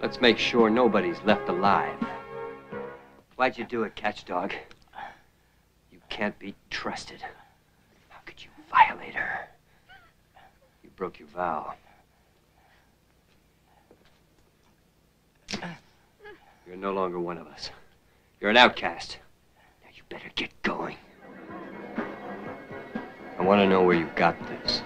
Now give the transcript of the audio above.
Let's make sure nobody's left alive. Why'd you do it, Catchdog? You can't be trusted. How could you violate her? You broke your vow. You're no longer one of us. You're an outcast. Now you better get going. I want to know where you got this.